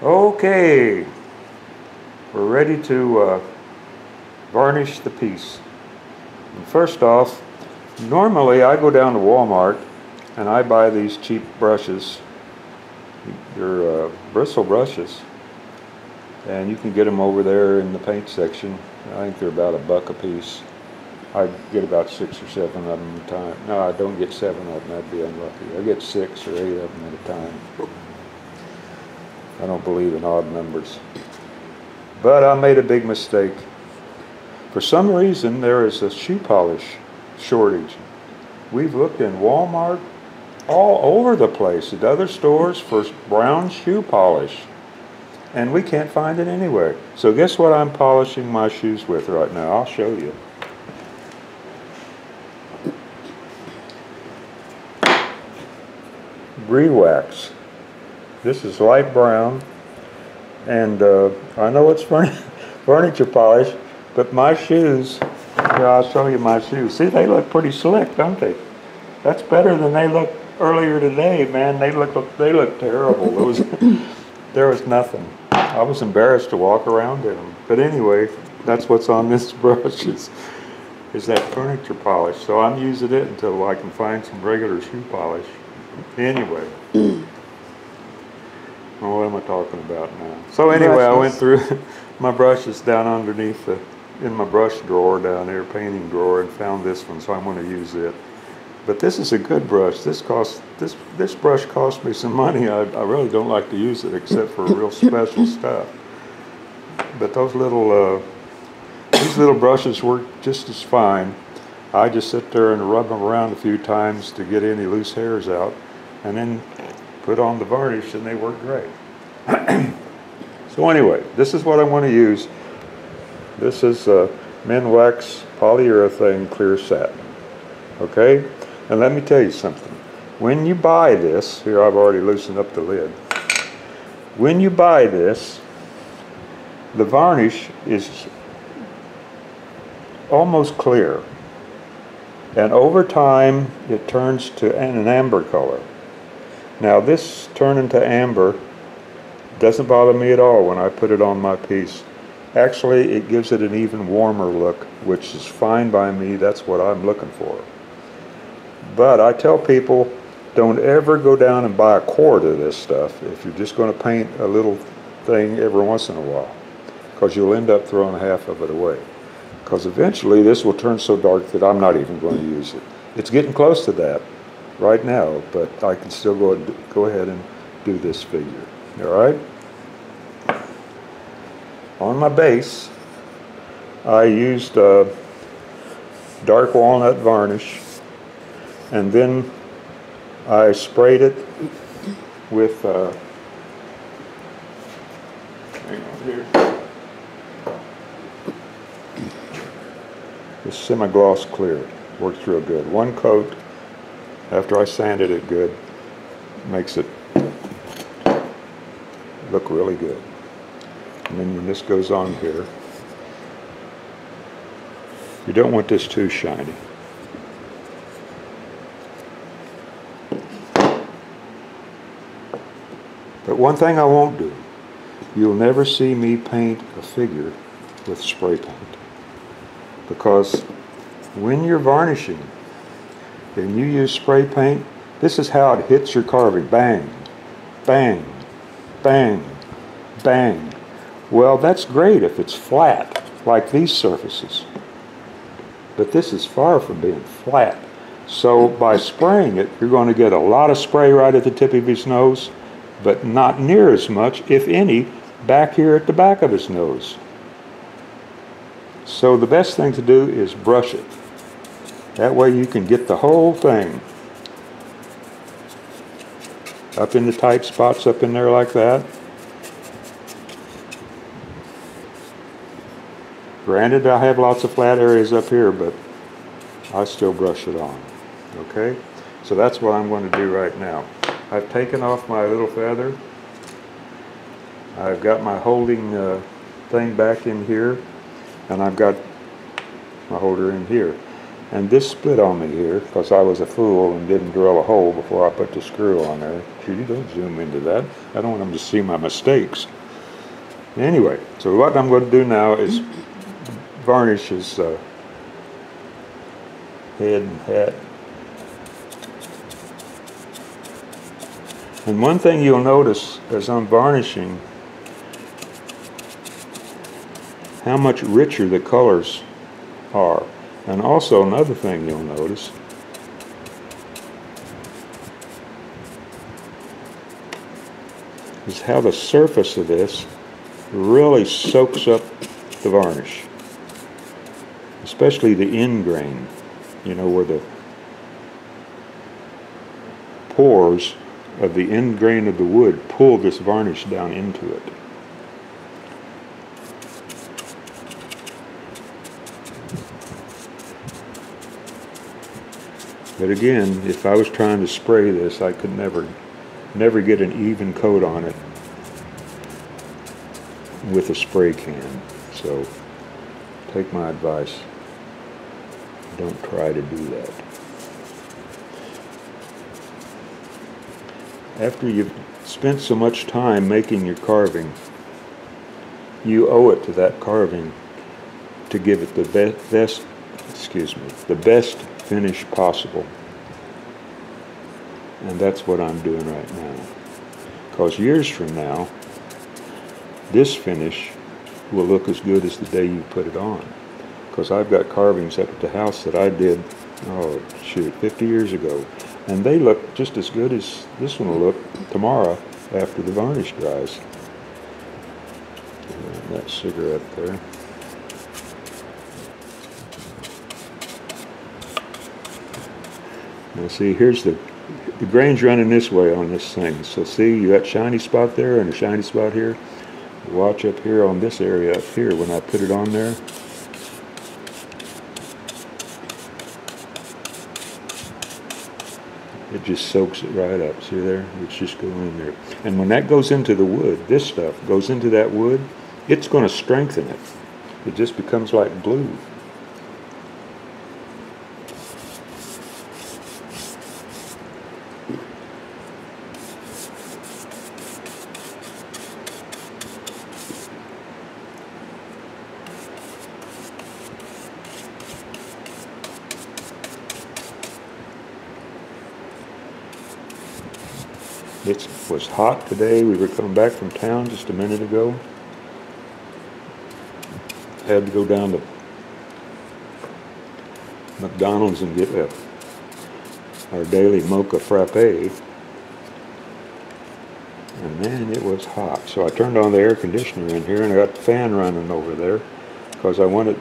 Okay, we're ready to uh, varnish the piece. And first off, normally I go down to Walmart and I buy these cheap brushes. They're uh, bristle brushes. And you can get them over there in the paint section. I think they're about a buck a piece. I get about six or seven of them at a time. No, I don't get seven of them, that'd be unlucky. I get six or eight of them at a time. I don't believe in odd numbers. But I made a big mistake. For some reason, there is a shoe polish shortage. We've looked in Walmart, all over the place, at other stores for brown shoe polish. And we can't find it anywhere. So guess what I'm polishing my shoes with right now? I'll show you. Wax. This is light brown, and uh, I know it's furniture polish, but my shoes, here I'll show you my shoes. See, they look pretty slick, don't they? That's better than they looked earlier today, man. They look they look terrible. There was, there was nothing. I was embarrassed to walk around in them. But anyway, that's what's on this brush is, is that furniture polish. So I'm using it until I can find some regular shoe polish. Anyway. Oh, what am I talking about now? So anyway, brushes. I went through my brushes down underneath the, in my brush drawer down there, painting drawer, and found this one, so I'm going to use it. But this is a good brush. This cost this this brush cost me some money. I, I really don't like to use it except for real special stuff. But those little uh, these little brushes work just as fine. I just sit there and rub them around a few times to get any loose hairs out, and then put on the varnish and they work great. so anyway, this is what I want to use. This is uh, Minwax polyurethane clear satin. Okay? And let me tell you something. When you buy this, here I've already loosened up the lid. When you buy this, the varnish is almost clear. And over time, it turns to an amber color. Now this turning to amber doesn't bother me at all when I put it on my piece. Actually, it gives it an even warmer look, which is fine by me. That's what I'm looking for. But I tell people, don't ever go down and buy a quart of this stuff if you're just going to paint a little thing every once in a while, because you'll end up throwing half of it away. Because eventually this will turn so dark that I'm not even going to use it. It's getting close to that right now, but I can still go, go ahead and do this figure. All right? On my base, I used dark walnut varnish, and then I sprayed it with, uh, this semi-gloss clear. Works real good. One coat after I sanded it good, makes it look really good. And then when this goes on here, you don't want this too shiny. But one thing I won't do, you'll never see me paint a figure with spray paint. Because when you're varnishing, and you use spray paint, this is how it hits your carving. Bang, bang, bang, bang. Well, that's great if it's flat, like these surfaces. But this is far from being flat. So by spraying it, you're going to get a lot of spray right at the tip of his nose, but not near as much, if any, back here at the back of his nose. So the best thing to do is brush it. That way you can get the whole thing up in the tight spots up in there like that. Granted, I have lots of flat areas up here, but I still brush it on. Okay? So that's what I'm going to do right now. I've taken off my little feather. I've got my holding uh, thing back in here, and I've got my holder in here. And this split on me here because I was a fool and didn't drill a hole before I put the screw on there. Gee, don't zoom into that. I don't want them to see my mistakes. Anyway, so what I'm going to do now is varnish his uh, head and hat. And one thing you'll notice as I'm varnishing, how much richer the colors are. And also another thing you'll notice is how the surface of this really soaks up the varnish, especially the end grain, you know, where the pores of the end grain of the wood pull this varnish down into it. But again, if I was trying to spray this, I could never, never get an even coat on it with a spray can. So take my advice. Don't try to do that. After you've spent so much time making your carving, you owe it to that carving to give it the best, excuse me, the best finish possible. And that's what I'm doing right now. Because years from now, this finish will look as good as the day you put it on. Because I've got carvings up at the house that I did, oh shoot, 50 years ago. And they look just as good as this one will look tomorrow after the varnish dries. And that cigarette there. Now see, here's the, the grain's running this way on this thing. So see, you got shiny spot there and a shiny spot here. Watch up here on this area up here when I put it on there. It just soaks it right up. See there? It's just going in there. And when that goes into the wood, this stuff goes into that wood, it's going to strengthen it. It just becomes like glue. It was hot today. We were coming back from town just a minute ago. Had to go down to McDonald's and get a, our daily mocha frappe. And man, it was hot. So I turned on the air conditioner in here and I got the fan running over there because I want it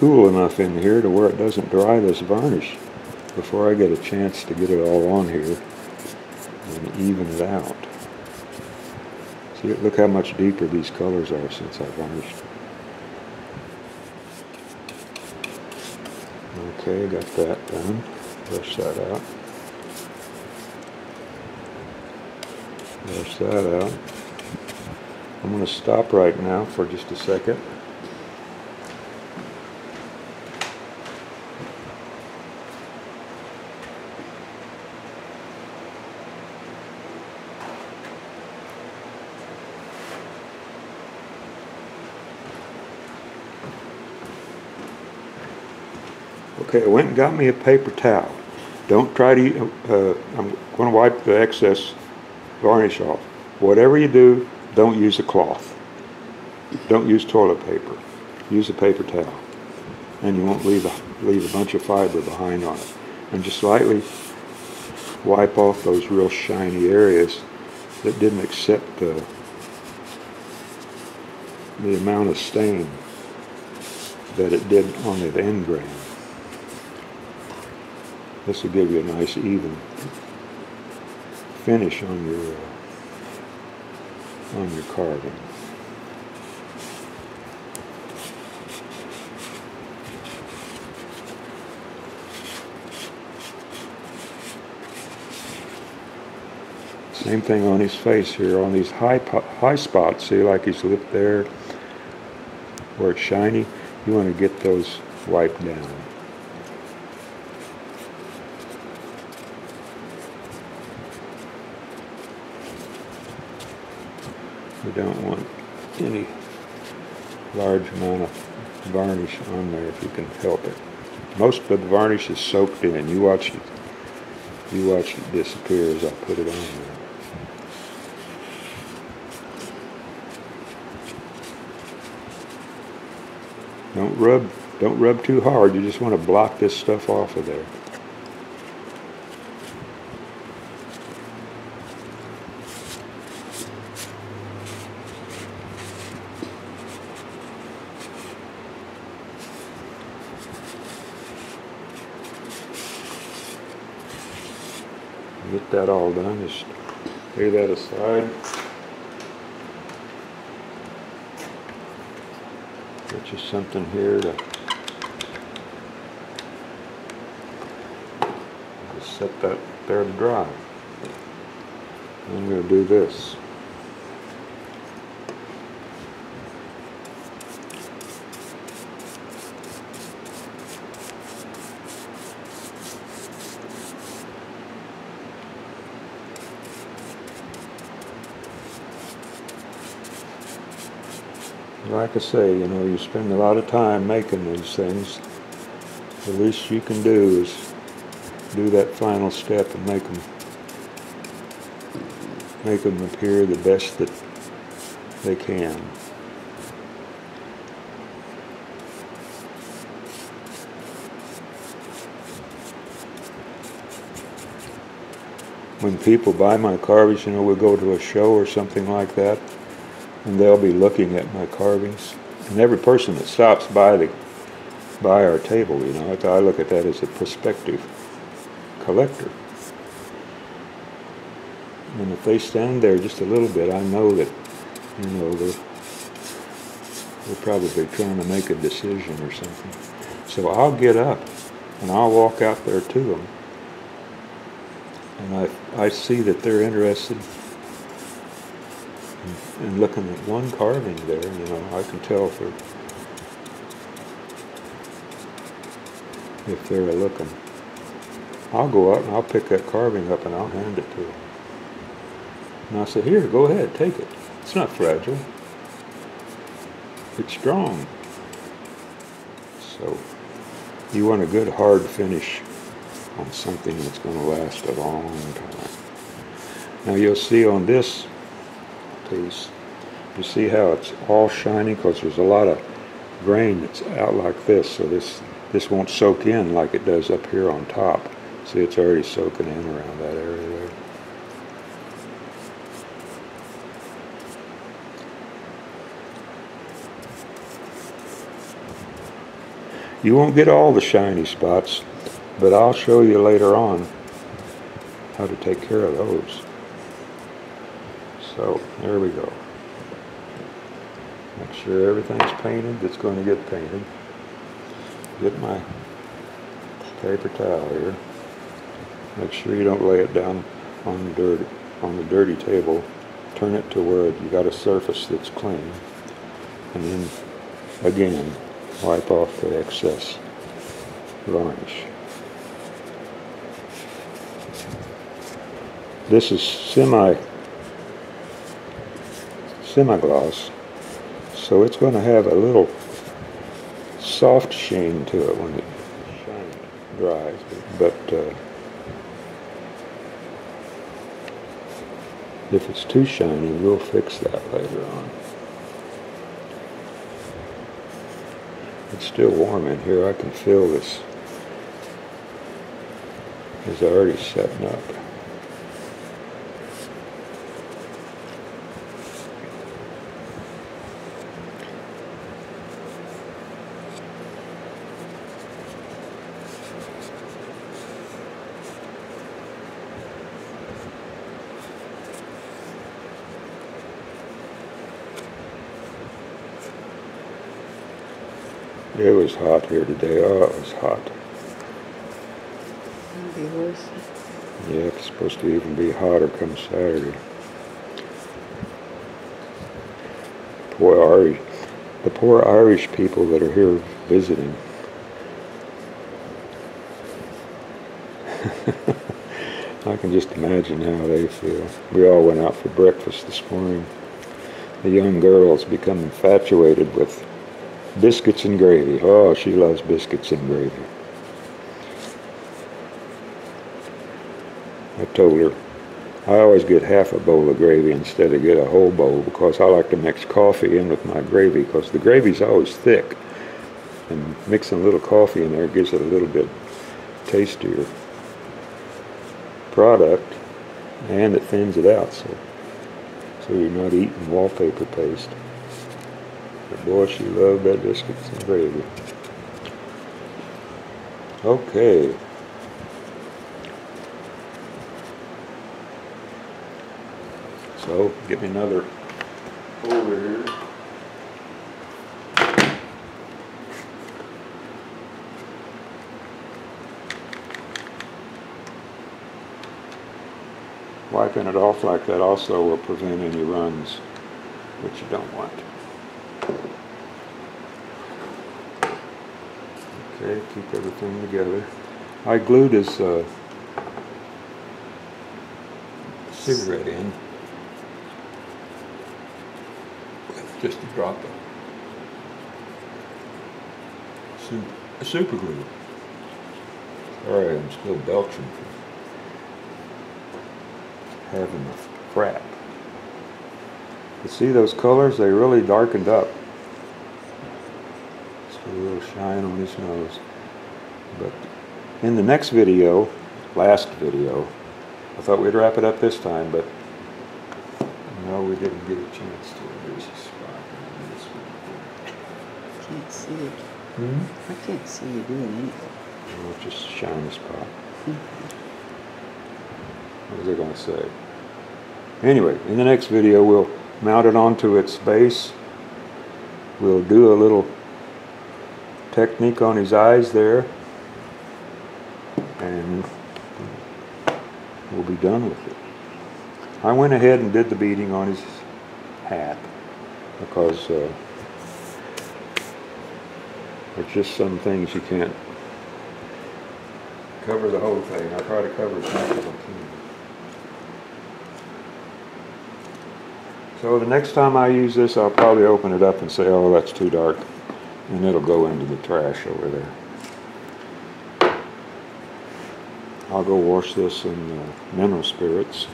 cool enough in here to where it doesn't dry this varnish before I get a chance to get it all on here and even it out. See, look how much deeper these colors are since I varnished. Okay, got that done. Brush that out. Brush that out. I'm going to stop right now for just a second. I went and got me a paper towel. Don't try to, uh, I'm going to wipe the excess varnish off. Whatever you do, don't use a cloth. Don't use toilet paper. Use a paper towel. And you won't leave a, leave a bunch of fiber behind on it. And just lightly wipe off those real shiny areas that didn't accept the, the amount of stain that it did on the end grain. This will give you a nice even finish on your uh, on your carving. Same thing on his face here, on these high high spots. See, like his lip there, where it's shiny. You want to get those wiped down. You don't want any large amount of varnish on there if you can help it. Most of the varnish is soaked in. You watch it. You watch it disappear as I put it on there. Don't rub, don't rub too hard. You just want to block this stuff off of there. That all done, just lay that aside. Get you something here to just set that there to dry. I'm going to do this. Like I say, you know, you spend a lot of time making these things. The least you can do is do that final step and make them make them appear the best that they can. When people buy my carvings, you know, we go to a show or something like that, and they'll be looking at my carvings. And every person that stops by the by our table, you know, I look at that as a prospective collector. And if they stand there just a little bit, I know that, you know, they're, they're probably trying to make a decision or something. So I'll get up and I'll walk out there to them. And I, I see that they're interested and looking at one carving there, you know, I can tell if they're, if they're looking. I'll go out and I'll pick that carving up and I'll hand it to them. And I say, here, go ahead, take it. It's not fragile. It's strong. So you want a good hard finish on something that's going to last a long time. Now you'll see on this you see how it's all shiny because there's a lot of grain that's out like this, so this this won't soak in like it does up here on top. See, it's already soaking in around that area there. You won't get all the shiny spots, but I'll show you later on how to take care of those. So there we go. Make sure everything's painted that's going to get painted. Get my paper towel here. Make sure you don't lay it down on the dirt on the dirty table. Turn it to where you got a surface that's clean. And then again wipe off the excess varnish. This is semi semi-gloss. So it's going to have a little soft sheen to it when it dries. But uh, if it's too shiny, we'll fix that later on. It's still warm in here. I can feel this. It's already setting up. It was hot here today. Oh, it was hot. Be worse. Yeah, it's supposed to even be hotter come Saturday. Poor Irish, the poor Irish people that are here visiting. I can just imagine how they feel. We all went out for breakfast this morning. the young girls become infatuated with biscuits and gravy. Oh, she loves biscuits and gravy. I told her I always get half a bowl of gravy instead of get a whole bowl because I like to mix coffee in with my gravy because the gravy's always thick. And mixing a little coffee in there gives it a little bit tastier product and it thins it out so so you're not eating wallpaper paste. But boy, she loved that biscuits and gravy. Okay. So, get me another over here. Wiping it off like that also will prevent any runs, which you don't want. Okay, keep everything together. I glued his uh, cigarette in with just a drop of super, super glue. Sorry, I'm still belching having a crap. You see those colors? They really darkened up. A little shine on his nose. But in the next video, last video, I thought we'd wrap it up this time, but no, we didn't get a chance to. There's a spot on this one. Can't see it. Hmm? I can't see you doing anything. Oh, just a shiny spot. What was I going to say? Anyway, in the next video we'll mount it onto its base. We'll do a little technique on his eyes there. And we'll be done with it. I went ahead and did the beading on his hat because uh, there's just some things you can't cover the whole thing. I try to cover as much as I can. So the next time I use this, I'll probably open it up and say, oh, that's too dark. And it'll go into the trash over there. I'll go wash this in uh, mineral spirits.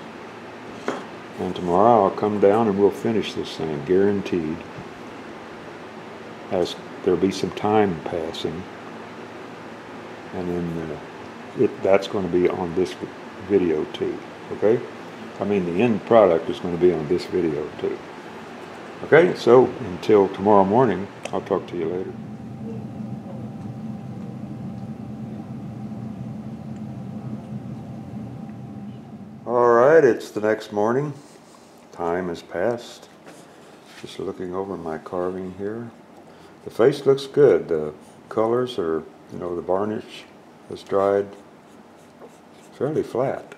And tomorrow I'll come down and we'll finish this thing, guaranteed. As there'll be some time passing. And then uh, it, that's going to be on this video too, okay? I mean, the end product is going to be on this video too. Okay, so until tomorrow morning, I'll talk to you later. All right, it's the next morning. Time has passed. Just looking over my carving here. The face looks good. The colors are, you know, the varnish has dried fairly flat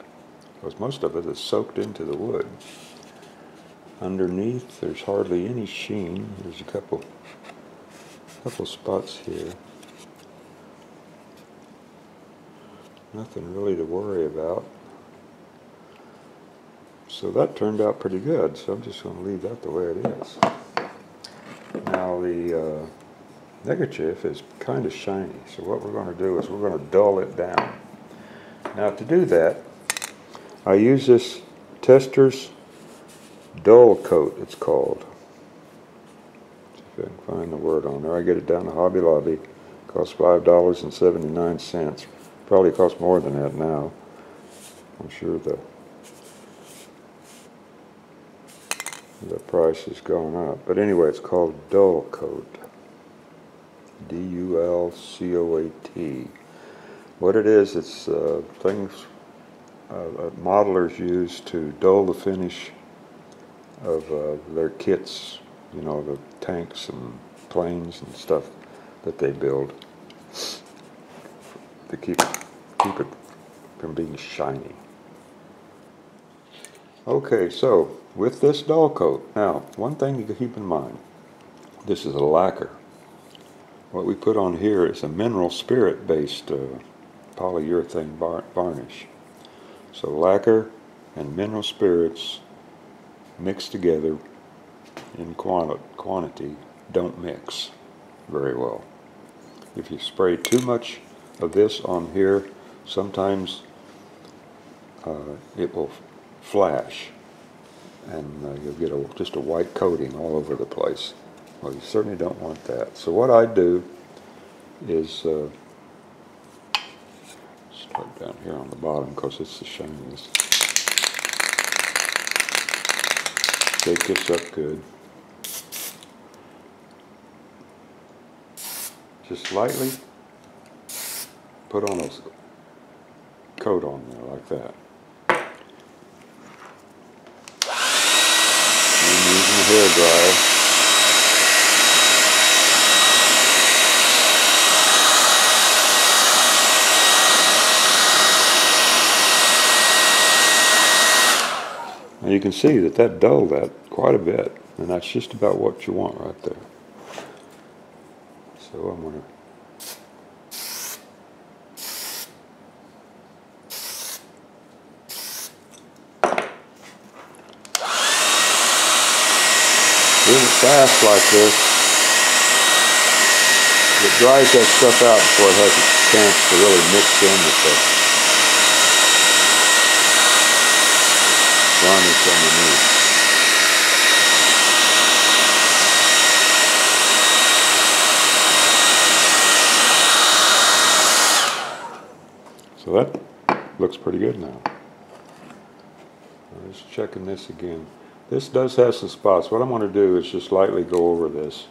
because most of it is soaked into the wood. Underneath, there's hardly any sheen. There's a couple, couple spots here. Nothing really to worry about. So that turned out pretty good, so I'm just going to leave that the way it is. Now the uh, is kind of shiny, so what we're going to do is we're going to dull it down. Now to do that, I use this Testors Dull Coat, it's called. Can find the word on there. I get it down to Hobby Lobby. It costs $5.79. Probably costs more than that now. I'm sure the the price has gone up. But anyway, it's called Dull Coat. D-U-L-C-O-A-T. What it is, it's uh, things uh, uh, modelers use to dull the finish of uh, their kits, you know, the tanks and planes and stuff that they build to keep keep it from being shiny. Okay, so with this dull coat, now one thing to keep in mind, this is a lacquer. What we put on here is a mineral spirit based uh, polyurethane varnish. So lacquer and mineral spirits mixed together in quantity don't mix very well. If you spray too much of this on here, sometimes uh, it will flash and uh, you'll get a, just a white coating all over the place. Well, you certainly don't want that. So what I do is uh, start down here on the bottom because it's the shiniest. Shake this up good. Just lightly put on a coat on there like that. And using the hair dryer. You can see that that dulled that quite a bit, and that's just about what you want right there. So I'm going to Doing it fast like this, it dries that stuff out before it has a chance to really mix in with the varnish underneath. That looks pretty good now. I'm just checking this again. This does have some spots. What I'm going to do is just lightly go over this.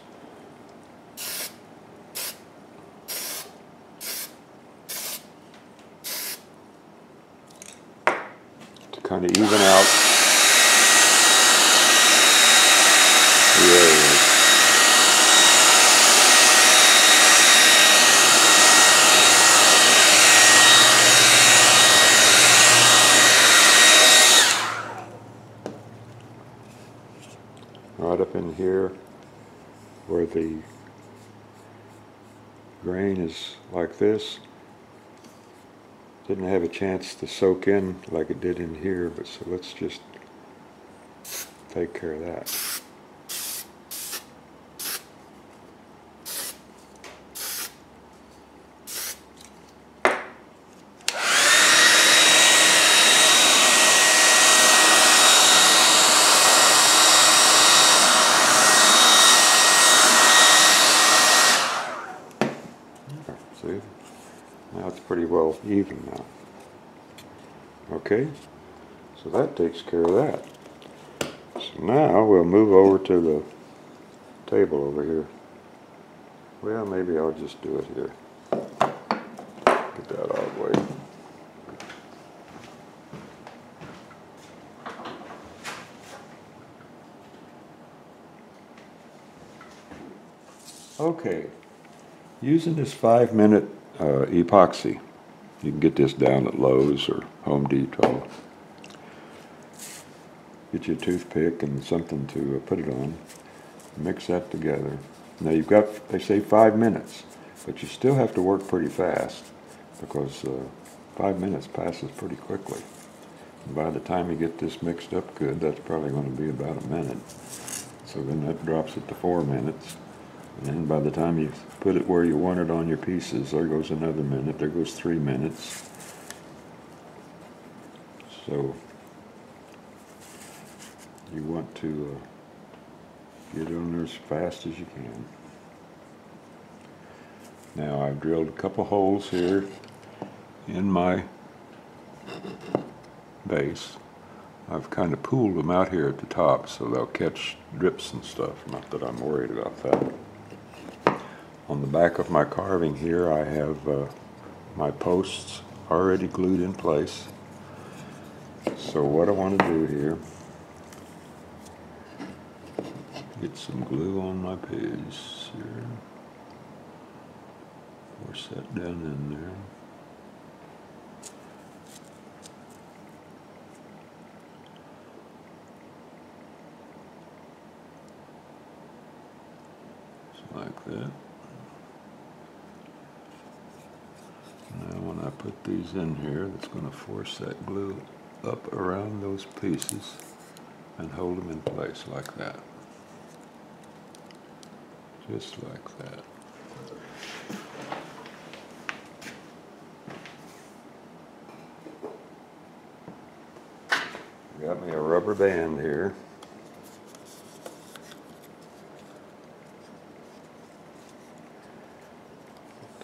To kind of even out right up in here where the grain is like this. Didn't have a chance to soak in like it did in here, but so let's just take care of that. See? Now it's pretty well even now. Okay, so that takes care of that. So now we'll move over to the table over here. Well, maybe I'll just do it here. Get that out of the way. Okay, Using this five minute uh, epoxy, you can get this down at Lowe's or Home Depot. Get you a toothpick and something to uh, put it on. Mix that together. Now you've got, they say five minutes, but you still have to work pretty fast because uh, five minutes passes pretty quickly. And by the time you get this mixed up good, that's probably going to be about a minute. So then that drops it to four minutes. And by the time you put it where you want it on your pieces, there goes another minute, there goes three minutes. So you want to uh, get on there as fast as you can. Now I've drilled a couple holes here in my base. I've kind of pooled them out here at the top so they'll catch drips and stuff. Not that I'm worried about that. On the back of my carving here I have uh, my posts already glued in place. So what I want to do here, get some glue on my piece here. Force that down in there. like that. Now when I put these in here, that's going to force that glue up around those pieces and hold them in place like that. Just like that. Got me a rubber band here.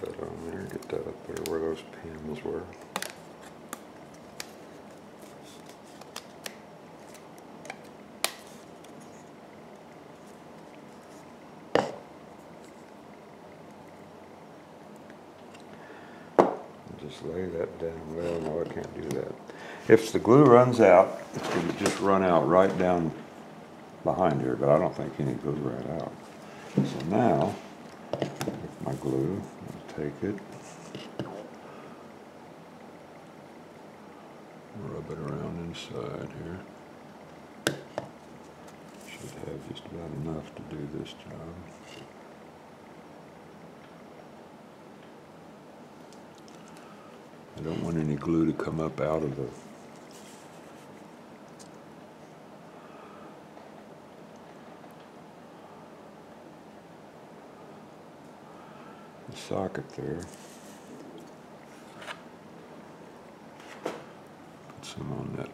Put that on there, get that up there where those pins were. Lay that down. Well, no, I can't do that. If the glue runs out, it's going to just run out right down behind here, but I don't think any glue ran out. So now, with my glue, I'll take it, rub it around inside here. Should have just about enough to do this job. Don't want any glue to come up out of the socket there. Put some on that,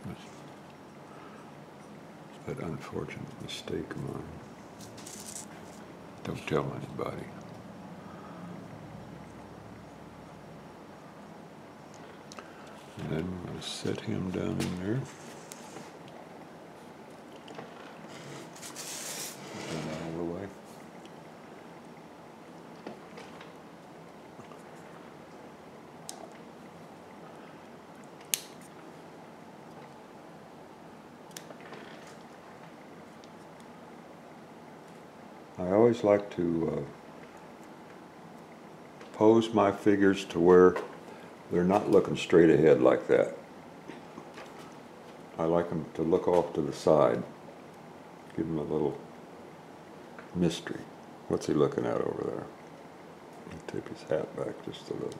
that unfortunate mistake of mine. Don't tell anybody. We're going to set him down in there. I always like to uh, pose my figures to where they're not looking straight ahead like that. I like them to look off to the side, give them a little mystery. What's he looking at over there? Tip his hat back just a little.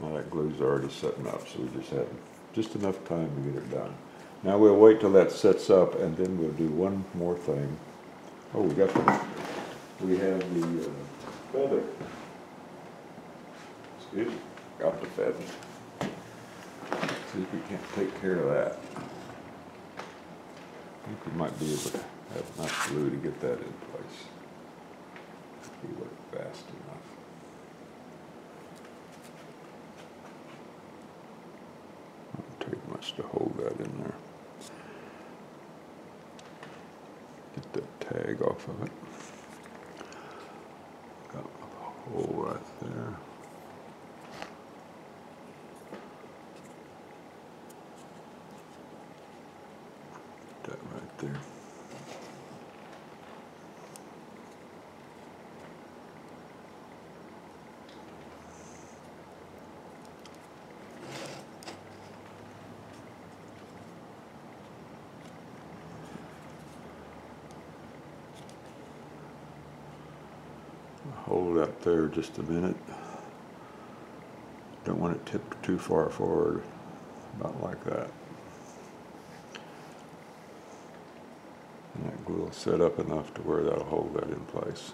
Well, that glue's already setting up, so we just had just enough time to get it done. Now we'll wait till that sets up and then we'll do one more thing. Oh, we got the, we have the uh, feather. Excuse me, got the feather. See if we can't take care of that. I think we might be able to have enough glue to get that in place. If we work fast enough. Won't take much to hold that in there. Get tag off of it. Got a hole right there. That right there. Hold up there just a minute. Don't want it tipped too far forward, about like that. And that glue will set up enough to where that'll hold that in place.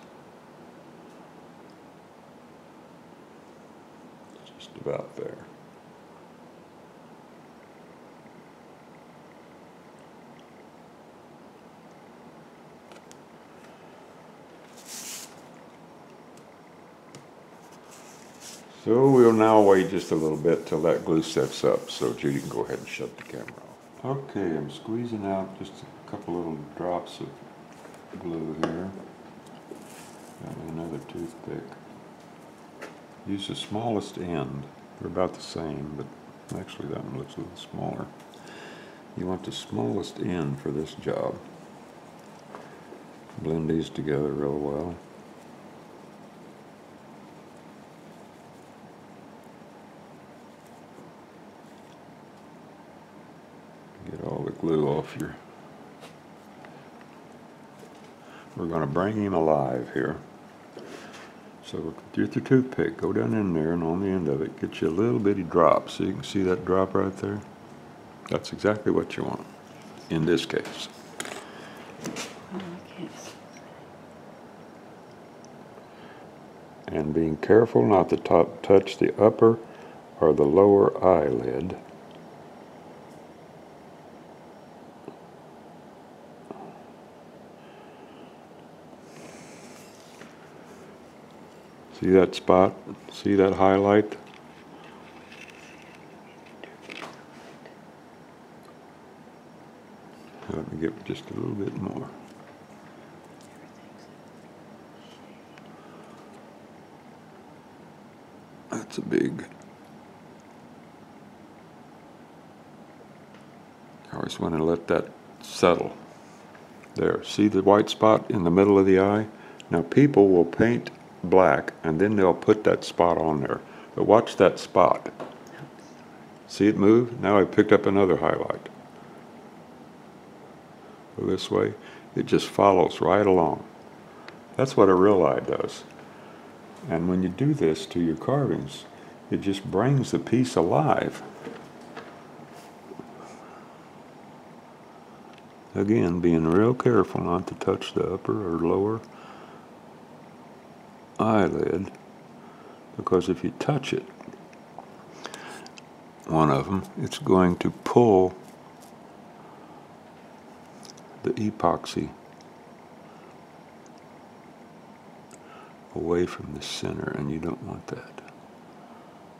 Just about there. So we'll now wait just a little bit till that glue sets up, so Judy can go ahead and shut the camera off. Okay, I'm squeezing out just a couple little drops of glue here. Got another toothpick. Use the smallest end. They're about the same, but actually that one looks a little smaller. You want the smallest end for this job. Blend these together real well. Get all the glue off your. We're going to bring him alive here. So get your toothpick, go down in there, and on the end of it, get you a little bitty drop. So you can see that drop right there. That's exactly what you want in this case. And being careful not to touch the upper or the lower eyelid. See that spot? See that highlight? Let me get just a little bit more. That's a big. I always want to let that settle. There, see the white spot in the middle of the eye? Now people will paint black and then they'll put that spot on there. But watch that spot. See it move? Now I picked up another highlight. Go this way. It just follows right along. That's what a real eye does. And when you do this to your carvings, it just brings the piece alive. Again, being real careful not to touch the upper or lower eyelid because if you touch it, one of them, it's going to pull the epoxy away from the center and you don't want that.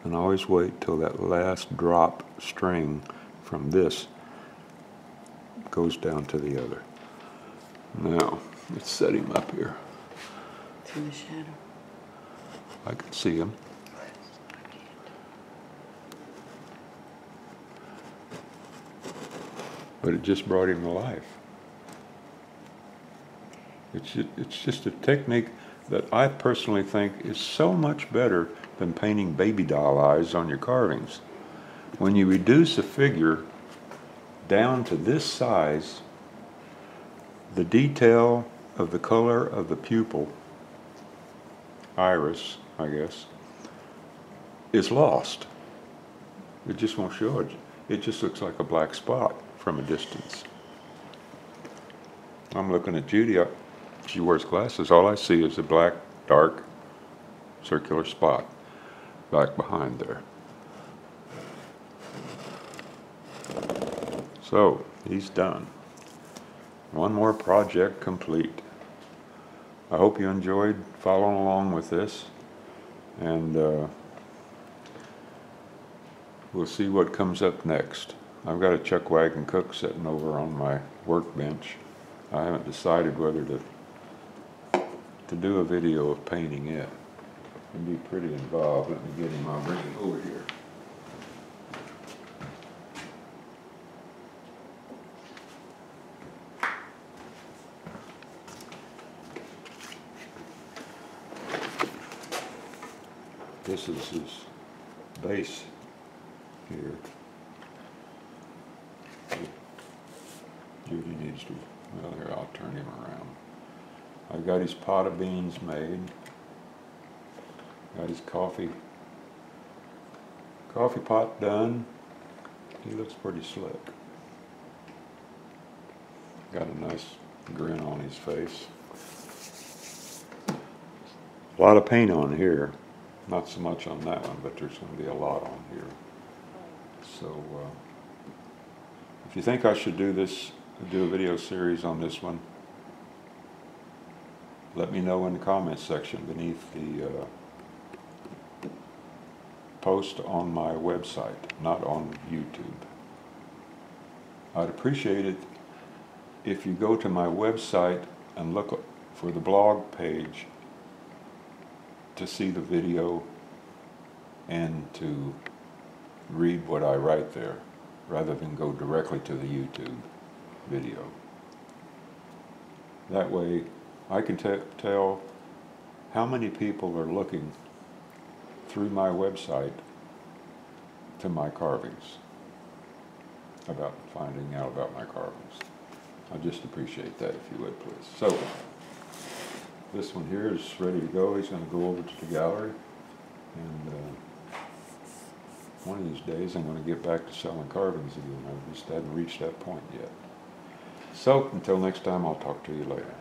And always wait till that last drop string from this goes down to the other. Now, let's set him up here. Through the shadow. I can see him. But it just brought him to life. It's just, it's just a technique that I personally think is so much better than painting baby doll eyes on your carvings. When you reduce a figure down to this size, the detail of the color of the pupil, iris, I guess, is lost. It just won't show it. It just looks like a black spot from a distance. I'm looking at Judy. She wears glasses. All I see is a black, dark, circular spot back behind there. So, he's done. One more project complete. I hope you enjoyed following along with this. And uh, we'll see what comes up next. I've got a chuck wagon cook sitting over on my workbench. I haven't decided whether to to do a video of painting it. It'd be pretty involved. Let me get him. I'll bring him over here. This is his base here. Judy needs to, well, here, I'll turn him around. I've got his made. Got his coffee, coffee pot done. He looks pretty slick. Got a nice grin on his face. A lot of paint on here. Not so much on that one, but there's going to be a lot on here. So, uh, if you think I should do this, do a video series on this one, let me know in the comments section beneath the uh, post on my website, not on YouTube. I'd appreciate it if you go to my website and look for the blog page to see the video and to read what I write there rather than go directly to the YouTube video. That way I can tell how many people are looking through my website to my carvings about finding out about my carvings. I just appreciate that if you would please. So this one here is ready to go. He's going to go over to the gallery and uh, one of these days I'm gonna get back to selling carvings again. I just haven't reached that point yet. So until next time, I'll talk to you later.